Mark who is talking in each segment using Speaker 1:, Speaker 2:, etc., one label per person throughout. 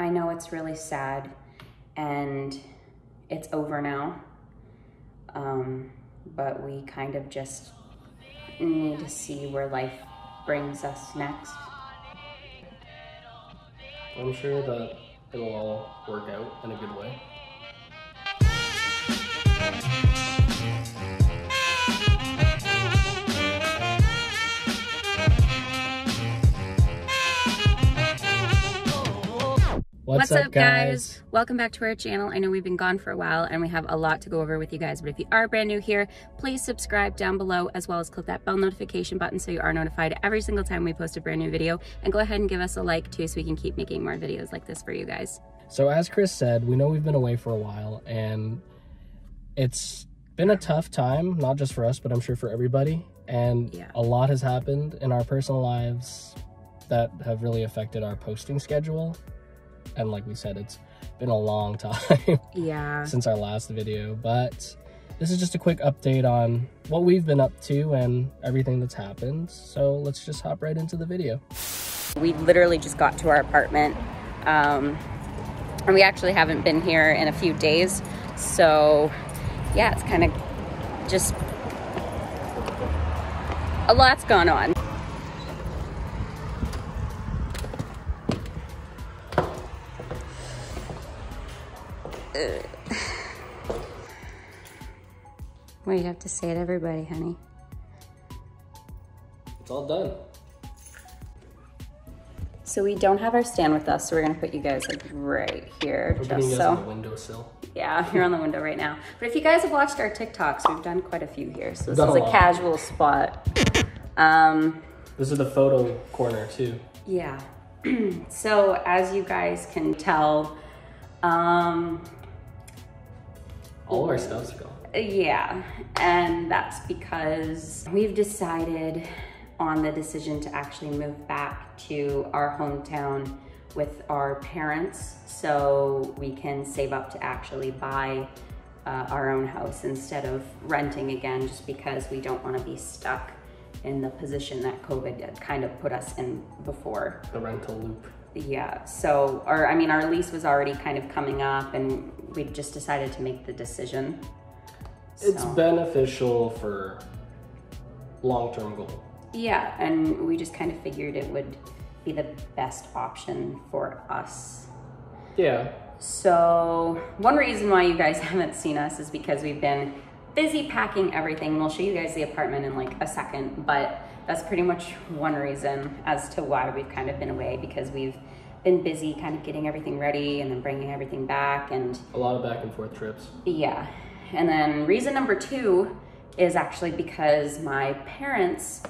Speaker 1: I know it's really sad and it's over now. Um, but we kind of just need to see where life brings us next.
Speaker 2: I'm sure that it'll all work out in a good way.
Speaker 1: What's, What's up, guys? Welcome back to our channel. I know we've been gone for a while and we have a lot to go over with you guys, but if you are brand new here, please subscribe down below as well as click that bell notification button so you are notified every single time we post a brand new video. And go ahead and give us a like too so we can keep making more videos like this for you guys.
Speaker 2: So as Kris said, we know we've been away for a while and it's been a tough time, not just for us, but I'm sure for everybody. And yeah. a lot has happened in our personal lives that have really affected our posting schedule and like we said it's been a long time
Speaker 1: yeah.
Speaker 2: since our last video but this is just a quick update on what we've been up to and everything that's happened. So let's just hop right into the video.
Speaker 1: We literally just got to our apartment um, and we actually haven't been here in a few days. So yeah it's kind of just a lot's gone on What do you have to say to everybody, honey?
Speaker 2: It's all done.
Speaker 1: So we don't have our stand with us, so we're gonna put you guys like right here,
Speaker 2: we're just so. on the windowsill.
Speaker 1: Yeah, you're on the window right now. But if you guys have watched our TikToks, we've done quite a few here. So this is a, a casual spot. Um,
Speaker 2: this is the photo corner too.
Speaker 1: Yeah. so as you guys can tell, um,
Speaker 2: all our stuff's gone.
Speaker 1: Yeah, and that's because we've decided on the decision to actually move back to our hometown with our parents so we can save up to actually buy uh, our own house instead of renting again just because we don't want to be stuck in the position that COVID had kind of put us in before.
Speaker 2: The rental loop.
Speaker 1: Yeah, so, our, I mean, our lease was already kind of coming up and we just decided to make the decision
Speaker 2: it's so. beneficial for long-term goal.
Speaker 1: Yeah, and we just kind of figured it would be the best option for us.
Speaker 2: Yeah.
Speaker 1: So one reason why you guys haven't seen us is because we've been busy packing everything. We'll show you guys the apartment in like a second, but that's pretty much one reason as to why we've kind of been away because we've been busy kind of getting everything ready and then bringing everything back and
Speaker 2: a lot of back and forth trips.
Speaker 1: Yeah. And then reason number two is actually because my parents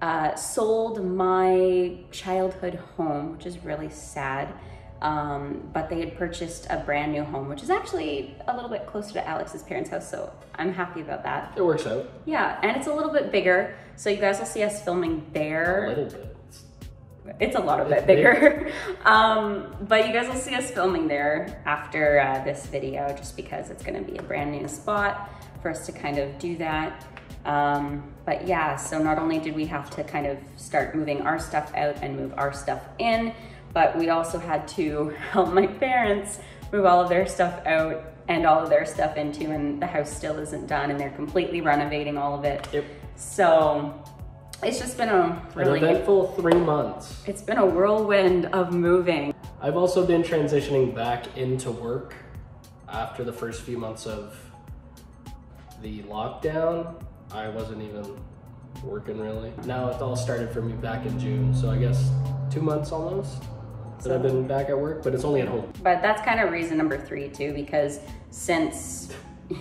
Speaker 1: uh, sold my childhood home, which is really sad. Um, but they had purchased a brand new home, which is actually a little bit closer to Alex's parents' house, so I'm happy about that.
Speaker 2: It works out.
Speaker 1: Yeah, and it's a little bit bigger, so you guys will see us filming there.
Speaker 2: A little bit.
Speaker 1: It's a lot of bit bigger. um, but you guys will see us filming there after uh, this video just because it's gonna be a brand new spot for us to kind of do that. Um, but yeah, so not only did we have to kind of start moving our stuff out and move our stuff in, but we also had to help my parents move all of their stuff out and all of their stuff into and the house still isn't done and they're completely renovating all of it.
Speaker 2: Yep.
Speaker 1: So it's just been a really
Speaker 2: An eventful three months.
Speaker 1: It's been a whirlwind of moving.
Speaker 2: I've also been transitioning back into work after the first few months of the lockdown. I wasn't even working really. Now it all started for me back in June, so I guess two months almost that I've been back at work, but it's only at home.
Speaker 1: But that's kind of reason number three too, because since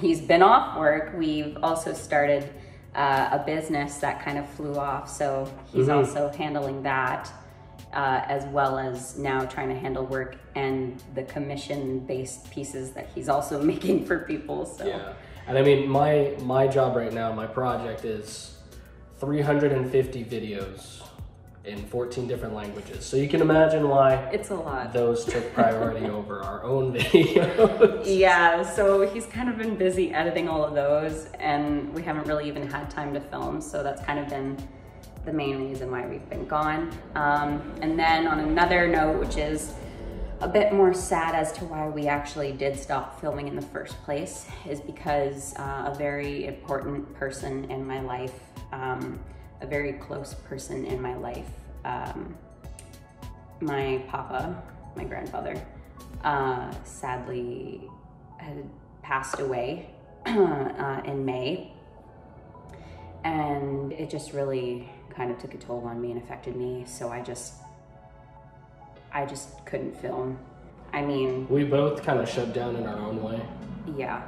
Speaker 1: he's been off work, we've also started uh, a business that kind of flew off. So he's mm-hmm. also handling that. Uh, as well as now trying to handle work and the commission based pieces that he's also making for people. So
Speaker 2: yeah, and I mean my my job right now, my project is 350 videos in 14 different languages. So you can imagine why
Speaker 1: it's a lot.
Speaker 2: Those took priority over our own videos.
Speaker 1: Yeah, so he's kind of been busy editing all of those and we haven't really even had time to film. So that's kind of been the main reason why we've been gone. Um, and then on another note, which is a bit more sad as to why we actually did stop filming in the first place is because uh, a very important person in my life, um, a very close person in my life, um, my papa, my grandfather, uh, sadly had passed away uh, in May. And it just really kind of took a toll on me and affected me. So I just I just couldn't film. I mean,
Speaker 2: we both kind of shut down in our own way.
Speaker 1: Yeah.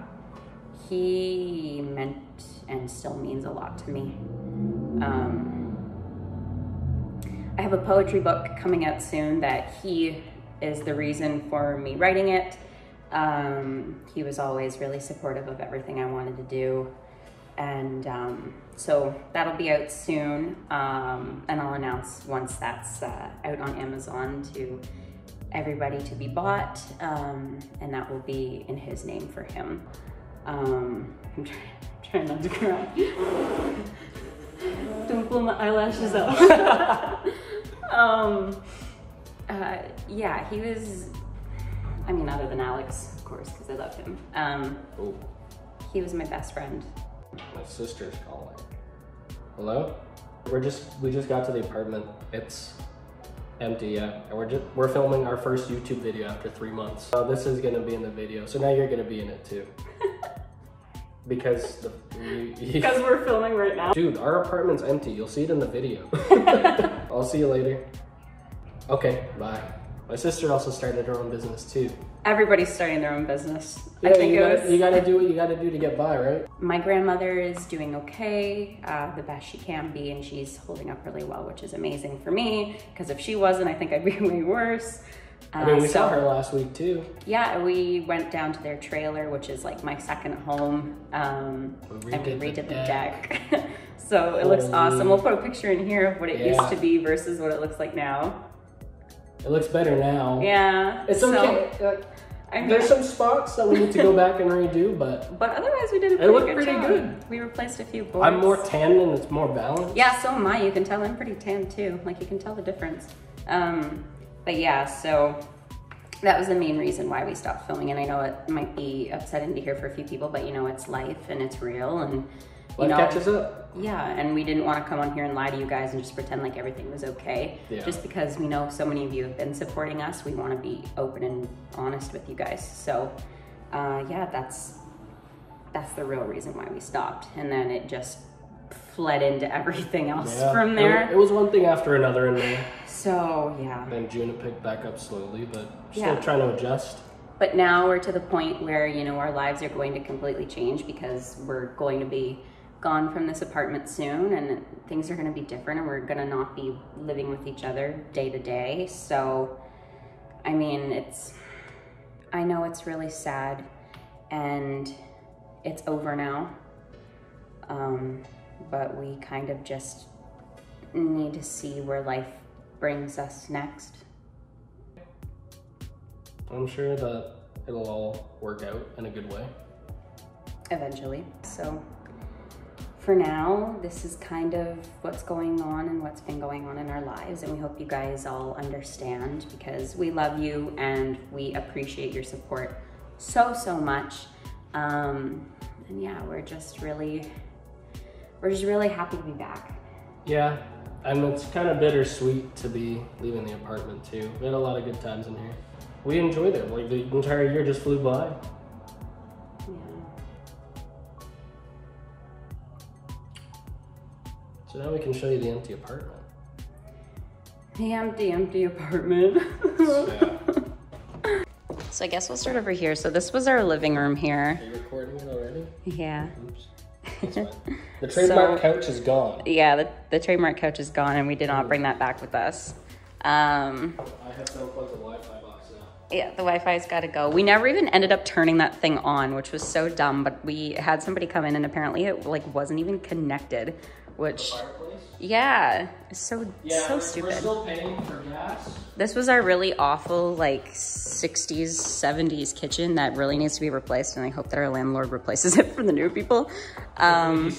Speaker 1: He meant and still means a lot to me. Um, I have a poetry book coming out soon that he is the reason for me writing it. Um, he was always really supportive of everything I wanted to do. And um, so that'll be out soon. Um, and I'll announce once that's uh, out on Amazon to everybody to be bought. Um, and that will be in his name for him. Um, I'm trying, trying not to cry. Don't pull my eyelashes out. um, uh, yeah, he was, I mean, other than Alex, of course, because I love him. Um, he was my best friend.
Speaker 2: My sister's calling. Hello? We're just we just got to the apartment. It's empty, yeah. And we're just we're filming our first YouTube video after three months. So this is gonna be in the video. So now you're gonna be in it too. because the
Speaker 1: because we're filming right now.
Speaker 2: Dude, our apartment's empty. You'll see it in the video. I'll see you later. Okay, bye. My sister also started her own business too.
Speaker 1: Everybody's starting their own business.
Speaker 2: Yeah, I think you, gotta, was... you gotta do what you gotta do to get by, right?
Speaker 1: My grandmother is doing okay, uh, the best she can be, and she's holding up really well, which is amazing for me, because if she wasn't, I think I'd be way worse.
Speaker 2: Uh, I mean, we so, saw her last week too.
Speaker 1: Yeah, we went down to their trailer, which is like my second home, um, we and we redid the, the deck. deck. so it Holy. looks awesome. We'll put a picture in here of what it yeah. used to be versus what it looks like now.
Speaker 2: It looks better now.
Speaker 1: Yeah.
Speaker 2: It's okay. So, I mean, There's some spots that we need to go back and redo, but
Speaker 1: but otherwise we did a pretty, it looked good pretty job. good. We replaced a few boards.
Speaker 2: I'm more tan and it's more balanced.
Speaker 1: Yeah, so am I. You can tell I'm pretty tan too. Like you can tell the difference. Um, but yeah, so that was the main reason why we stopped filming. And I know it might be upsetting to hear for a few people, but you know, it's life and it's real and
Speaker 2: Life know, catches up.
Speaker 1: Yeah, and we didn't want to come on here and lie to you guys and just pretend like everything was okay. Yeah. Just because we know so many of you have been supporting us, we want to be open and honest with you guys. So, uh, yeah, that's that's the real reason why we stopped. And then it just fled into everything else yeah. from there.
Speaker 2: It was one thing after another in May.
Speaker 1: So yeah.
Speaker 2: Then June it picked back up slowly, but still yeah. trying to adjust.
Speaker 1: But now we're to the point where you know our lives are going to completely change because we're going to be gone from this apartment soon and things are going to be different and we're going to not be living with each other day to day. So, I mean, it's, I know it's really sad and it's over now. Um, but we kind of just need to see where life brings us next.
Speaker 2: I'm sure that it'll all work out in a good way.
Speaker 1: Eventually. So for now, this is kind of what's going on and what's been going on in our lives. And we hope you guys all understand because we love you and we appreciate your support so, so much. Um, and yeah, we're just really, we're just really happy to be back.
Speaker 2: Yeah, and it's kind of bittersweet to be leaving the apartment too. We had a lot of good times in here. We enjoyed it. Like the entire year just flew by. Yeah. So now we can show you the empty apartment.
Speaker 1: The empty, empty apartment. so I guess we'll start over here. So this was our living room here.
Speaker 2: Are you recording it already?
Speaker 1: Yeah.
Speaker 2: the trademark so, couch is gone.
Speaker 1: Yeah, the, the trademark couch is gone and we did not bring that back with us.
Speaker 2: Um, I have to unplug the Wi-Fi box now.
Speaker 1: Yeah, the Wi-Fi's got to go. We never even ended up turning that thing on, which was so dumb. But we had somebody come in, and apparently it like wasn't even connected which yeah, it's so yeah, so
Speaker 2: we're,
Speaker 1: stupid.
Speaker 2: We're still paying for gas.
Speaker 1: This was our really awful like 60s, 70s kitchen that really needs to be replaced and I hope that our landlord replaces it for the new people. Um,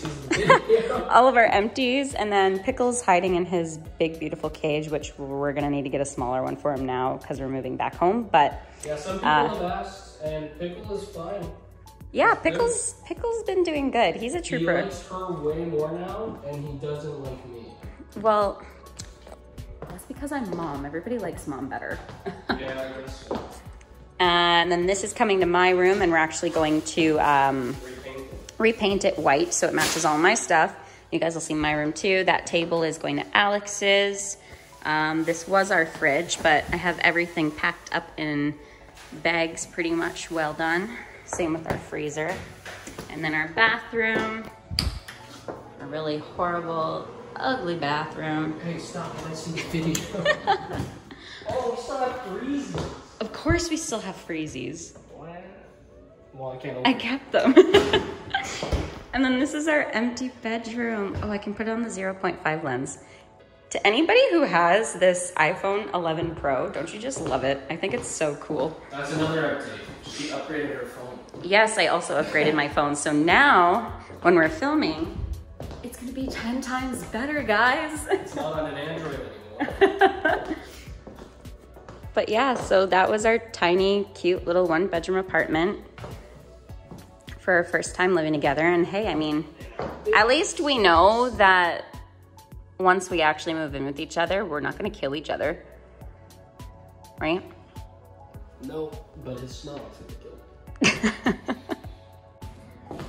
Speaker 1: all of our empties and then Pickle's hiding in his big beautiful cage which we're gonna need to get a smaller one for him now because we're moving back home. But
Speaker 2: Yeah, some people uh, have asked and Pickle is fine.
Speaker 1: Yeah, Pickle's Pickle's been doing good. He's a trooper.
Speaker 2: He likes her way more now and he doesn't like me.
Speaker 1: Well, because I'm mom. Everybody likes mom better.
Speaker 2: yeah, I guess.
Speaker 1: and then this is coming to my room, and we're actually going to um,
Speaker 2: repaint.
Speaker 1: repaint it white so it matches all my stuff. You guys will see my room too. That table is going to Alex's. Um, this was our fridge, but I have everything packed up in bags pretty much well done. Same with our freezer. And then our bathroom, a really horrible ugly bathroom.
Speaker 2: Hey, stop placing the video. oh, we still have freezies.
Speaker 1: Of course we still have freezies.
Speaker 2: What? Well, I can't
Speaker 1: I kept them. and then this is our empty bedroom. Oh, I can put it on the 0.5 lens. To anybody who has this iPhone 11 Pro, don't you just love it? I think it's so cool.
Speaker 2: That's another update. She upgraded her phone.
Speaker 1: Yes, I also upgraded my phone. So now, when we're filming, it's gonna be 10 times better, guys.
Speaker 2: It's not on an Android anymore.
Speaker 1: but yeah, so that was our tiny, cute little one bedroom apartment for our first time living together. And hey, I mean, at least we know that once we actually move in with each other, we're not gonna kill each other. Right?
Speaker 2: No, but his smell is gonna kill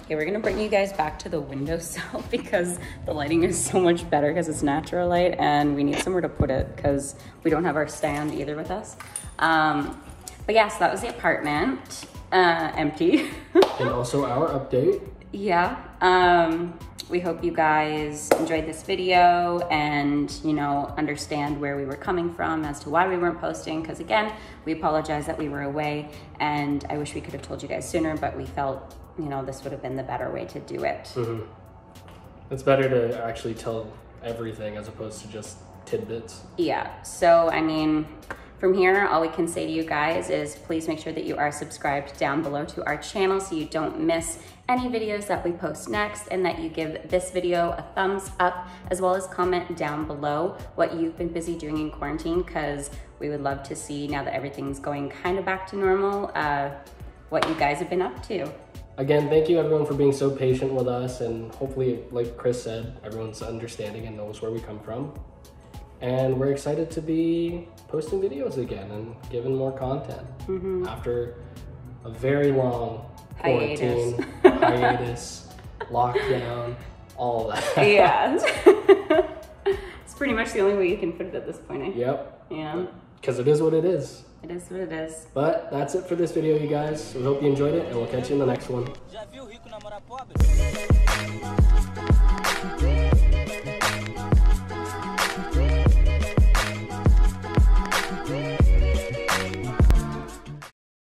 Speaker 1: Okay, we're gonna bring you guys back to the windowsill because the lighting is so much better because it's natural light and we need somewhere to put it because we don't have our stand either with us. Um, but yeah, so that was the apartment, uh, empty.
Speaker 2: and also our update.
Speaker 1: Yeah. Um, we hope you guys enjoyed this video and, you know, understand where we were coming from as to why we weren't posting. Because again, we apologize that we were away and I wish we could have told you guys sooner, but we felt you know, this would have been the better way to do it.
Speaker 2: Mm-hmm. It's better to actually tell everything as opposed to just tidbits.
Speaker 1: Yeah. So, I mean, from here, all we can say to you guys is please make sure that you are subscribed down below to our channel so you don't miss any videos that we post next and that you give this video a thumbs up as well as comment down below what you've been busy doing in quarantine because we would love to see now that everything's going kind of back to normal uh, what you guys have been up to
Speaker 2: again, thank you everyone for being so patient with us. And hopefully, like Kris said, everyone's understanding and knows where we come from. And we're excited to be posting videos again and giving more content mm-hmm. after a very long quarantine, hiatus, hiatus lockdown, all that.
Speaker 1: Yeah. it's pretty much the only way you can put it at this point. Eh?
Speaker 2: Yep.
Speaker 1: Yeah.
Speaker 2: Because it is what it is.
Speaker 1: It is what it is.
Speaker 2: But that's it for this video, you guys. We hope you enjoyed it, and we'll catch you in the next one.